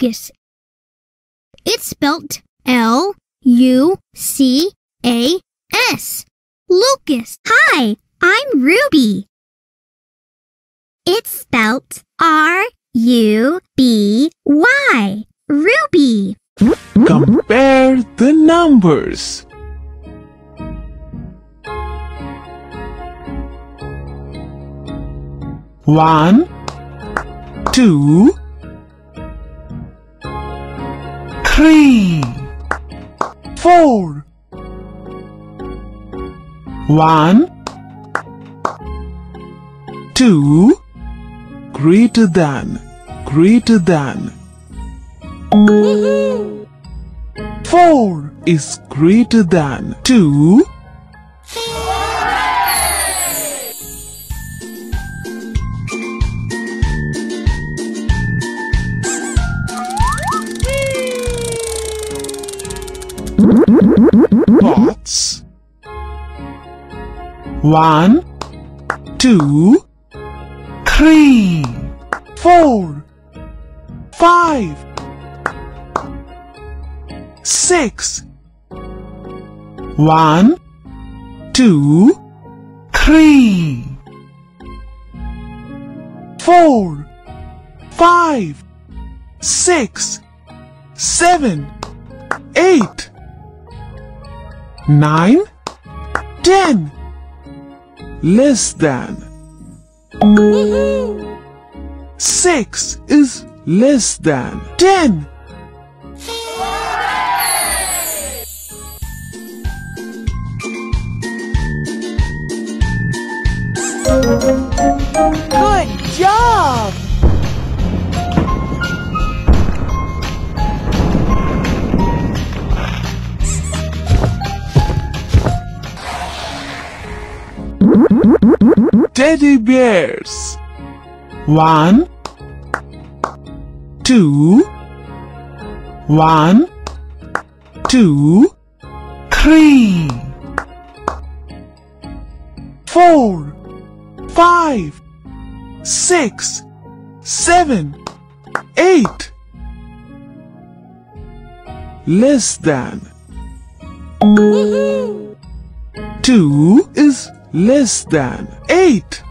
Lucas. It's spelt L U C A S. Lucas. Hi, I'm Ruby. It's spelt R U B Y. Ruby. Compare the numbers. One, two, three, four. One, two, greater than, greater than. Four is greater than two. Pots. One, two, three, four, five, six. One, two, three, four, five, six, seven, eight, nine, ten. Less than. Six is less than ten. Good job! Teddy bears. One, two, one, two, three, four, five, six, seven, eight. Less than. Two is less than eight.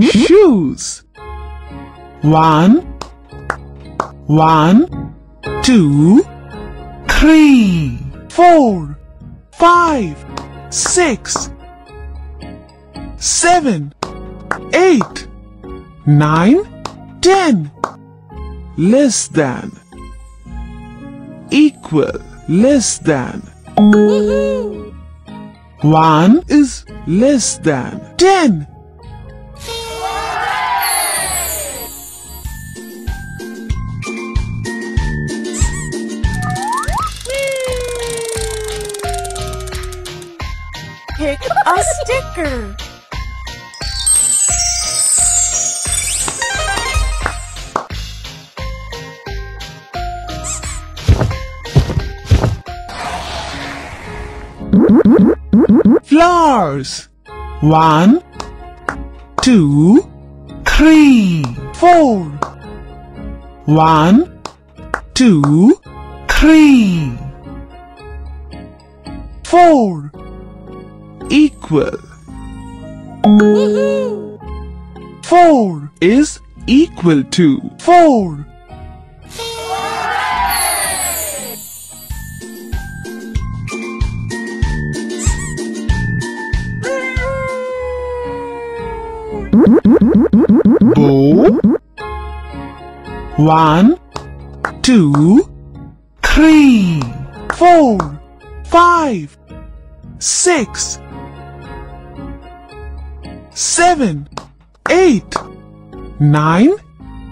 Shoes. One, one, two, three, four, five, six, seven, eight, nine, ten. Less than. Equal. Less than. One is less than ten. Pick a sticker. Flowers. One, two, three, four. One, two, three, four. Equal. Four is equal to four. One, two, three, four, five, six, seven, eight, nine,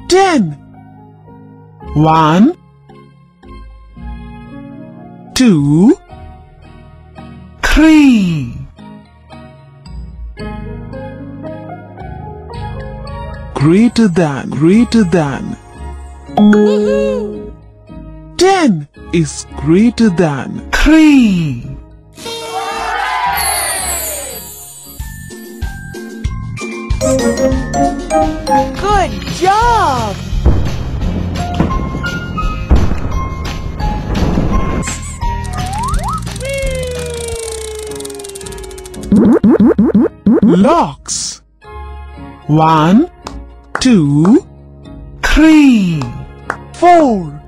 ten. One, two, three. Greater than, greater than. Ten is greater than 3. Good job! Locks. One, two, three, four,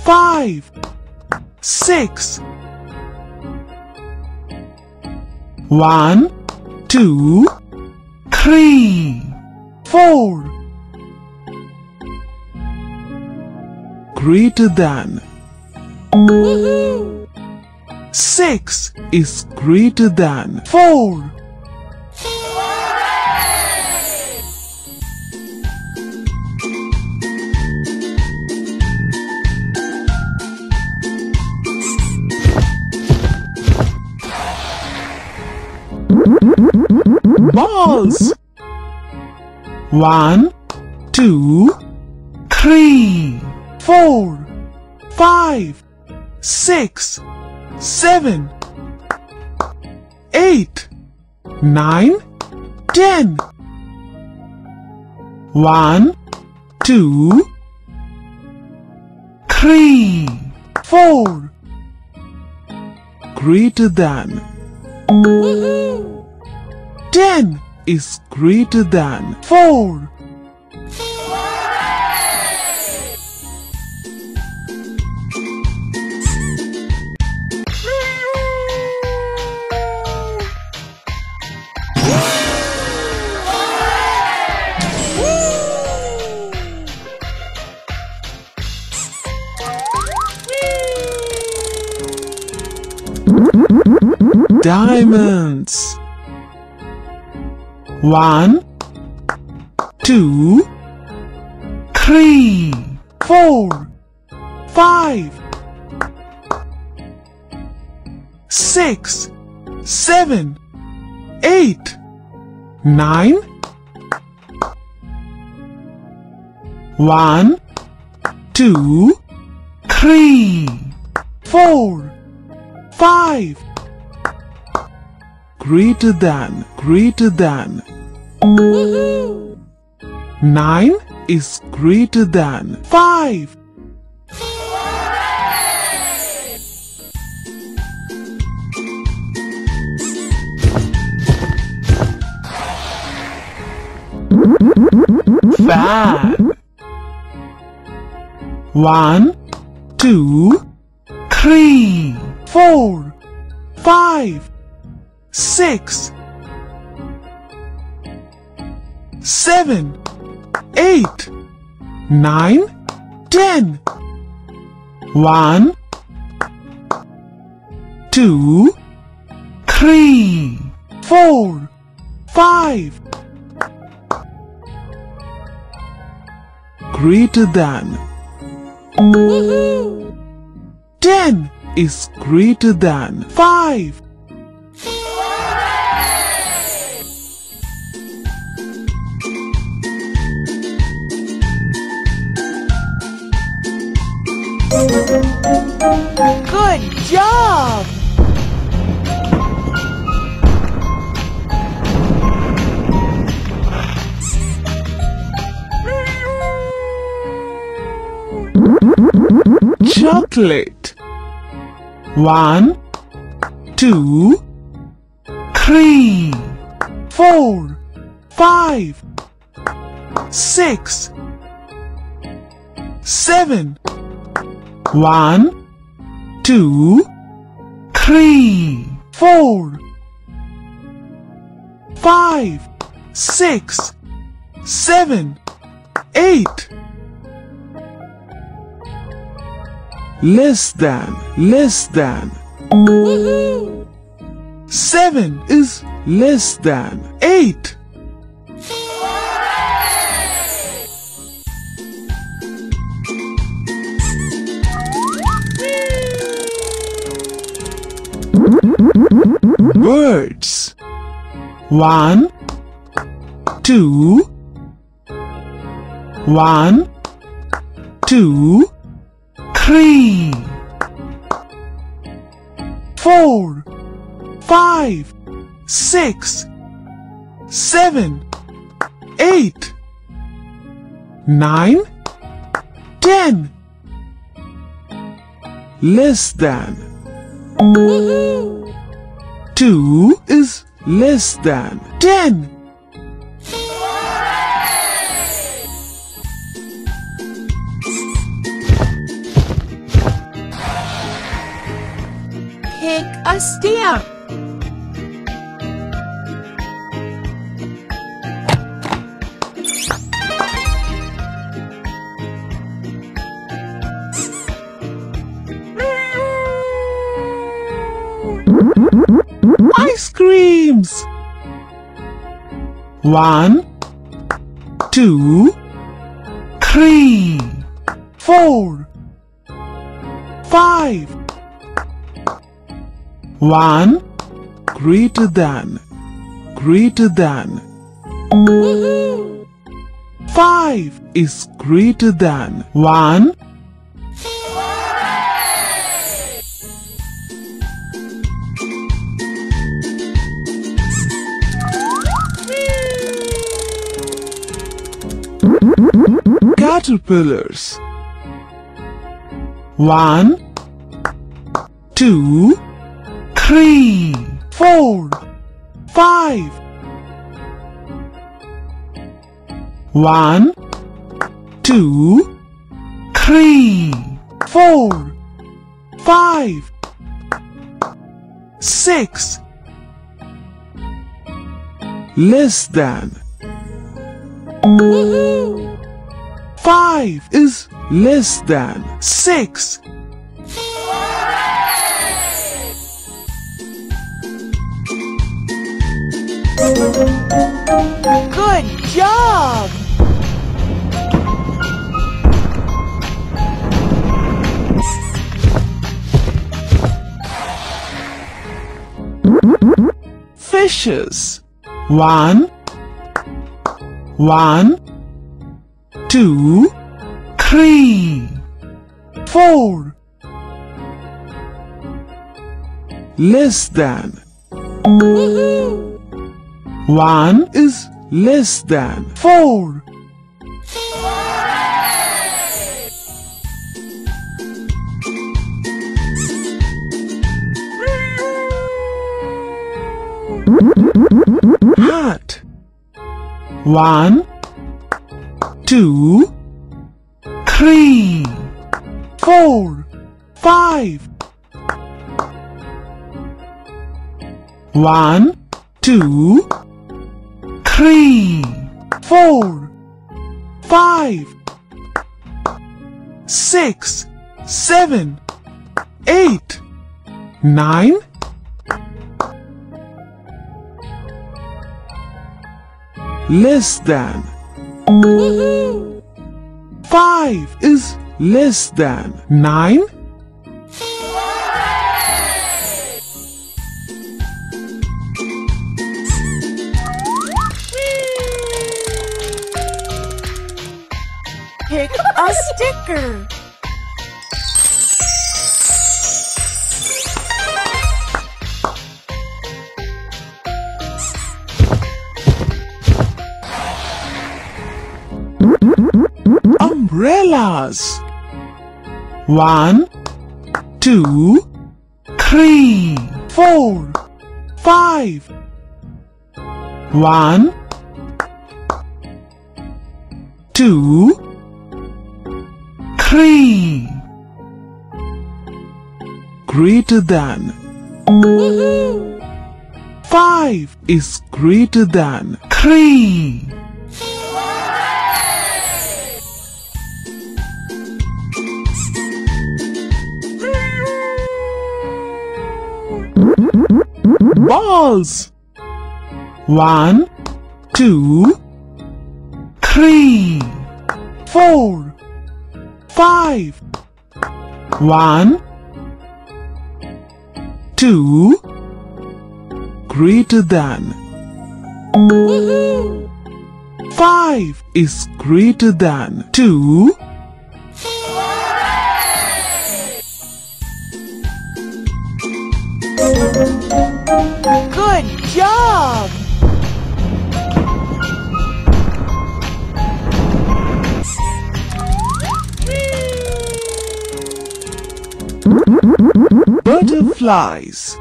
five, six. One, two, three, four. Greater than. Six is greater than four. Balls. One, two, three, four, five, six, seven, eight, nine, ten. One, two, three, four. Greater than. Ten is greater than four. Diamonds. One, two, three, four, five, six, seven, eight, nine. One, two, three, four, five. Greater than, greater than. Nine is greater than five. Fab. One, two, three, four, five, six, seven, eight, nine, ten. One, two, three, four, five. Greater than. Ten is greater than five. Good job! chocolate. One, two, three, four, five, six, seven. One, two, three, four, five, six, seven, eight. less than, less than. Seven is less than eight. Birds. One, two, one, two, three, four, five, six, seven, eight, nine, ten. Less than. Two is less than ten. Pick a stamp. Ice creams. One, two, three, four, five. One, greater than, greater than. Five is greater than one. Caterpillars. One, two, three, four, five. One, two, three, four, five, six. Less than. Five is less than six. Good job. Fishes. One, one, two, three, four. Less than. One is less than four. Hat. One, two, three, four, five. One, two, three, four, five, six, seven, eight, nine. Less than. Five is less than nine. Pick a sticker. Umbrellas. One, two, three, four, five. One, two, three. Greater than. Five is greater than three. Balls. One, two, three, four, five. One, two, greater than. Five is greater than two. Good job! Butterflies.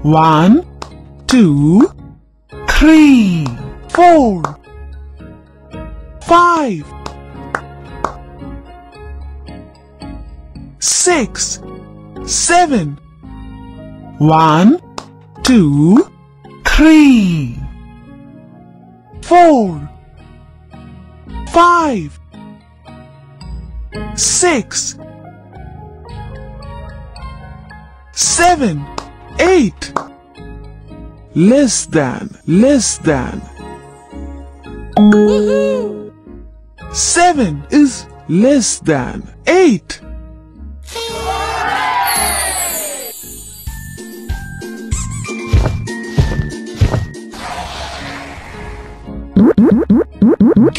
One, two, three, four, five, six, seven. One, two, three, four, five, six, seven, eight. Less than, less than. Seven is less than eight.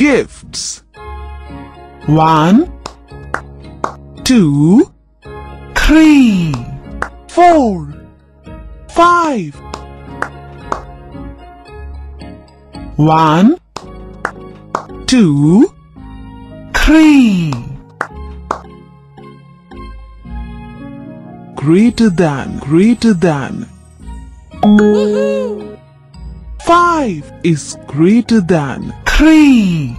Gifts. One, two, three, four, five. One, two, three. Greater than, greater than. Five is greater than three.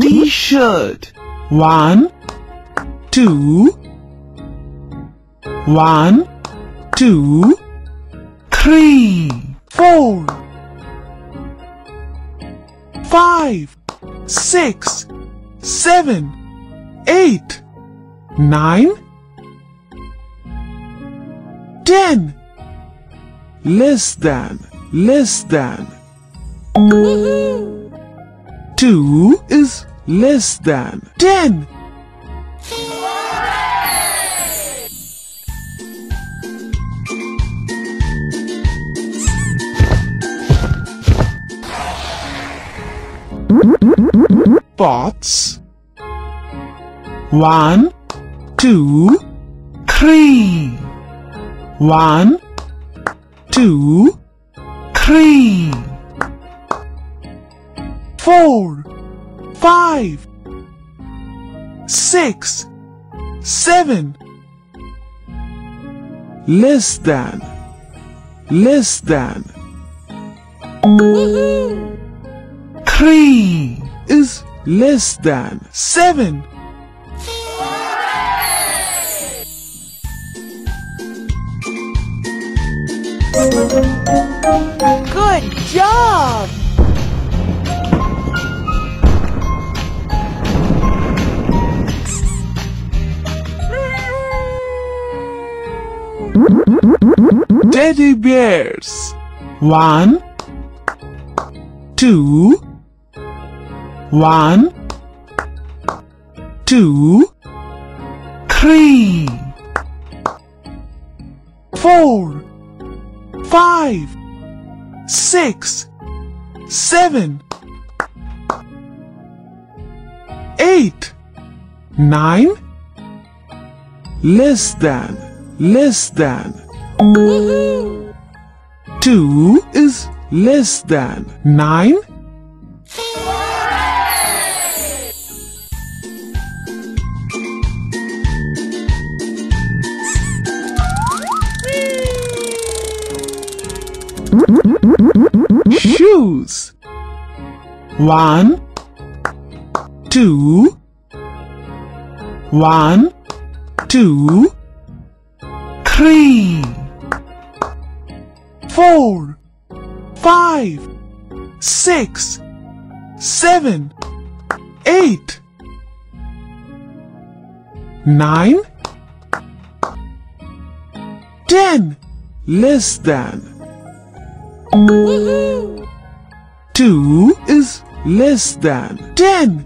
T-shirt. One, two, one, two, three, four, five, six, seven, eight, nine, ten. Less than, less than. Two is less than ten. Pots. One, two, three. One, two, three. Four, five, six, seven. Less than, less than. Three is less than seven. Good job! Teddy bears. One, two, one, two, three, four, five, six, seven, eight, nine, less than, less than. Two is less than nine. Shoes. One, two, one, two, three, four, five, six, seven, eight, nine, ten. Less than. Two is less than ten.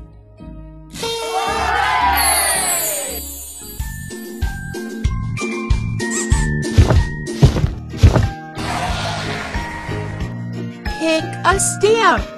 Pick a stamp.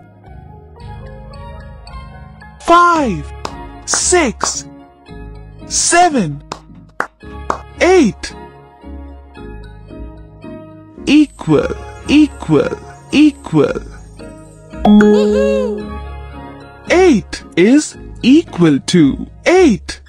five, six, seven, eight. Equal, equal, equal. Eight is equal to eight.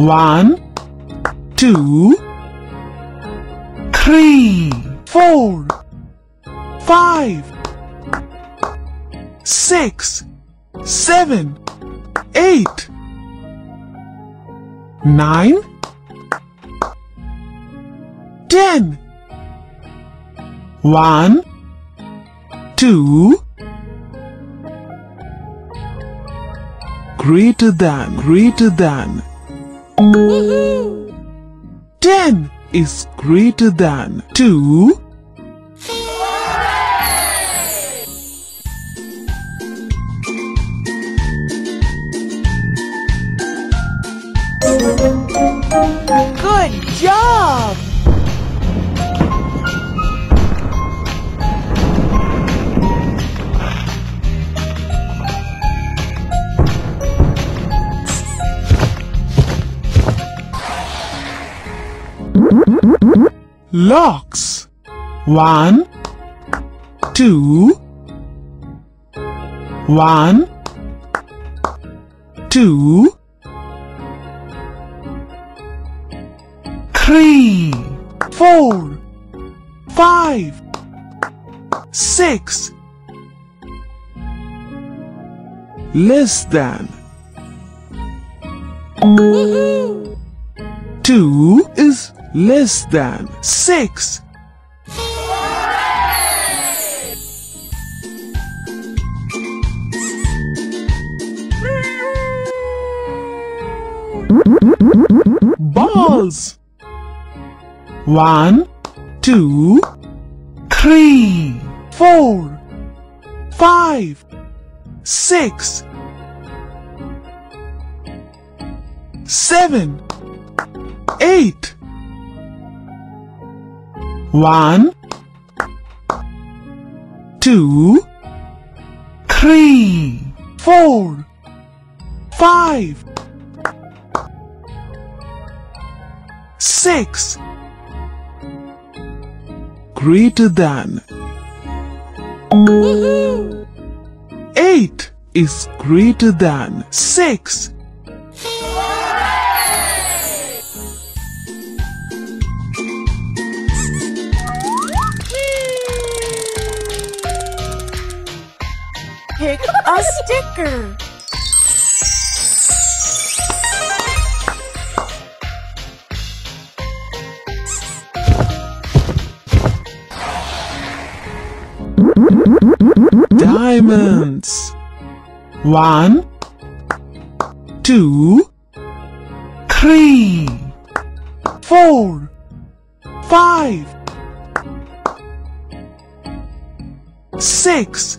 One, two, three, four, five, six, seven, eight, nine, ten. One, two, greater than, greater than. Ten is greater than two. Good job. Locks. One, two, one, two, three, four, five, six. Less than. Two is less than six. Balls. One, two, three, four, five, six, seven, eight. One, two, three, four, five, six. Greater than. Eight is greater than six. A sticker. Diamonds. One, two, three, four, five, six,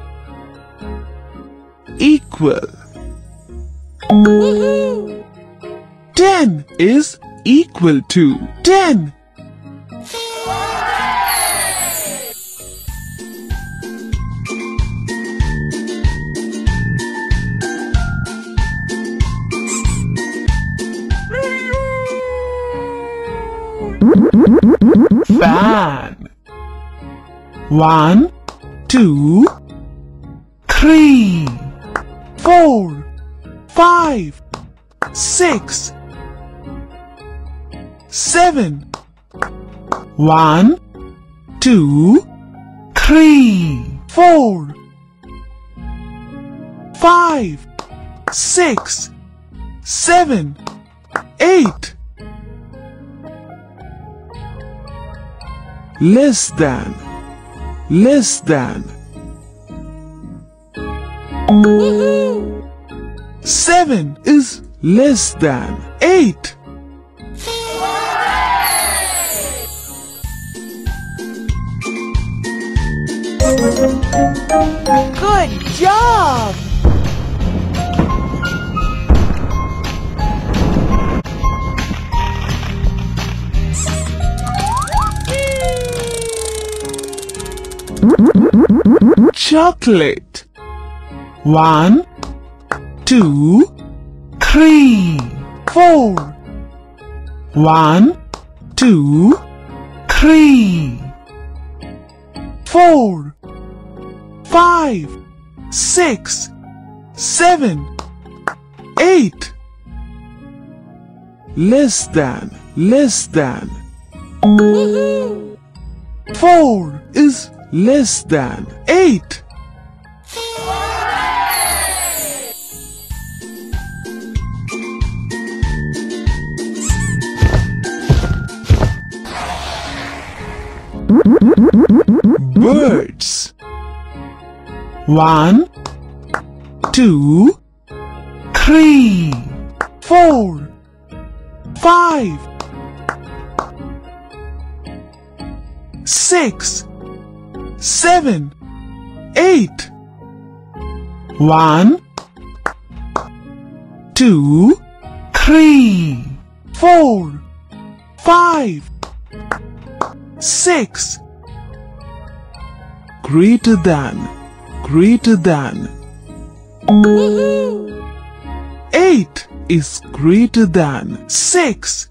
Equal. Ten is equal to ten. Fan. One, two, three, four, five, six, seven. One, two, three, four, five, six, seven, eight. Less than, less than. Seven is less than eight. Good job! chocolate. One, two, three, four. One, two, three, four, five, six, seven, eight. Less than, less than. Four is less than eight. One, two, three, four, five, six, seven, eight. One, two, three, four, five, six. Greater than, greater than. Eight is greater than six.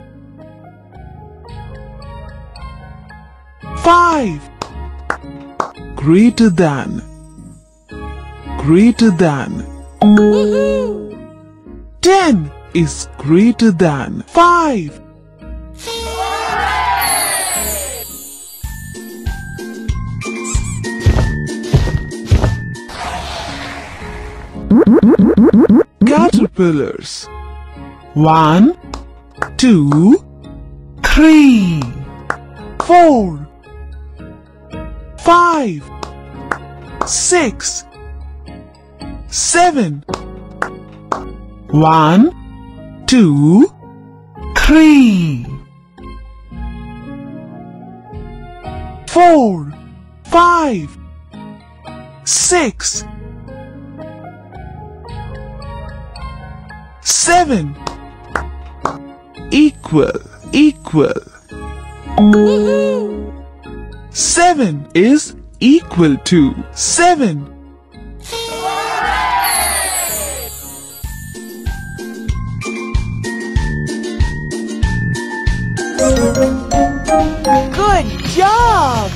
Five. Greater than. Greater than. Ten is greater than five. Caterpillars. One, two, three, four, five, six, seven. One, two, three, four, five, six, seven. Equal, equal. 7 is equal to 7. Good job!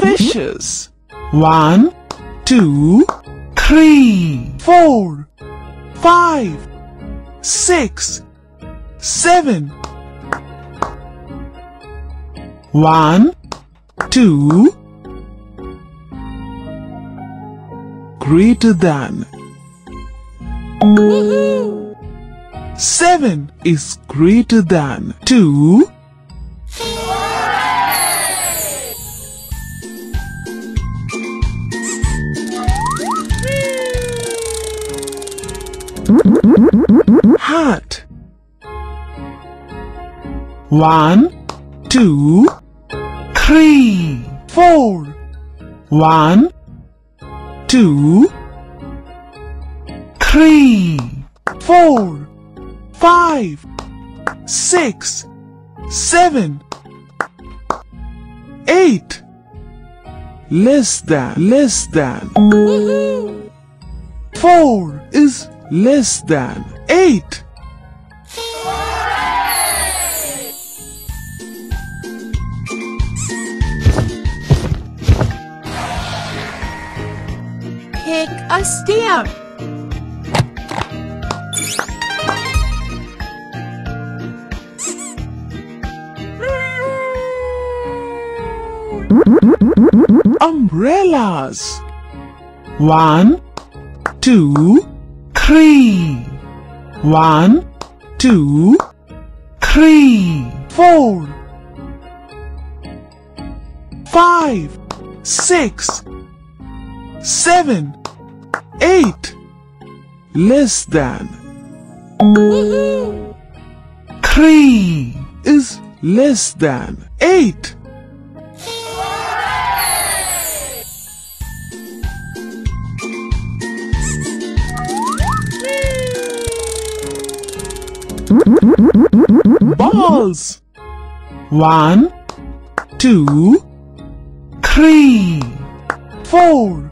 Fishes. One, two, three, four five, six, seven. One, two, greater than. Seven is greater than two. One, two, three, four. One, two, three, four, five, six, seven, eight. Less than, less than. Four is less than eight. Pick a stamp. Umbrellas. One, two, three. One, two, three, four, five, six, seven, eight. Less than. Three is less than eight. balls. One, two, three, four,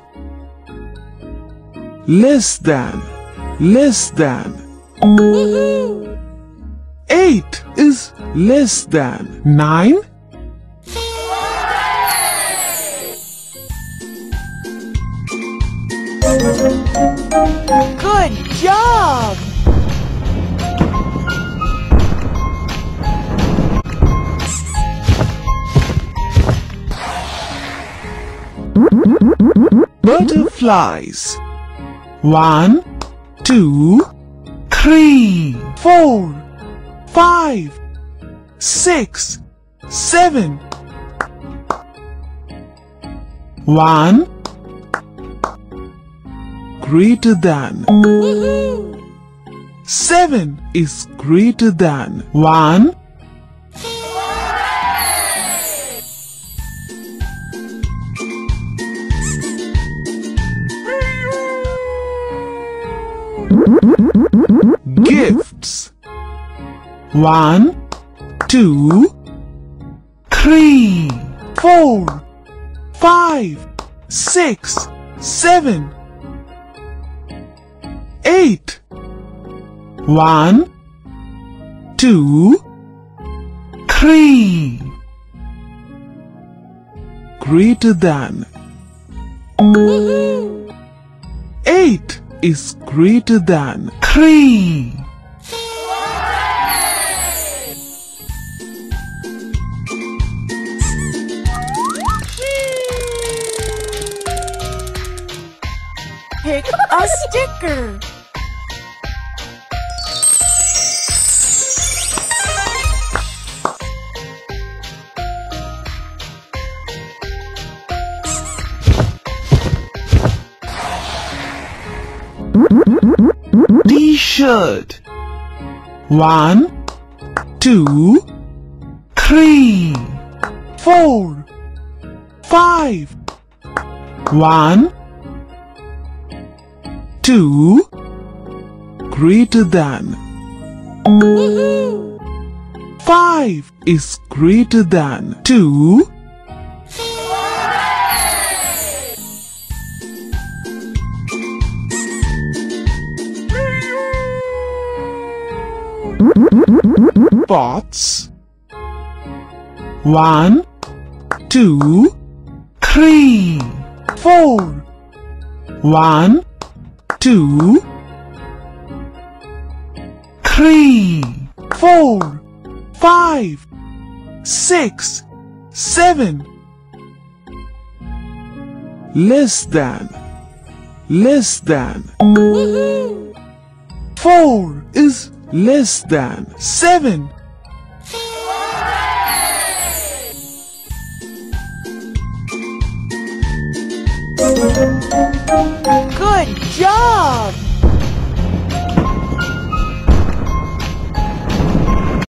less than, less than. Eight is less than nine. Good job! Butterflies. One, two, three, four, five, six, seven. One, greater than. Seven is greater than one. One, two, three, four, five, six, seven, eight. One, two, three. Greater than. Eight is greater than three. A sticker. T-shirt. One, two, three, four, five. One, two, greater than. Five is greater than two. Pots. One, two, three, four. One, two, three, four, five, six, seven. Less than, less than. Four is less than seven. Good job!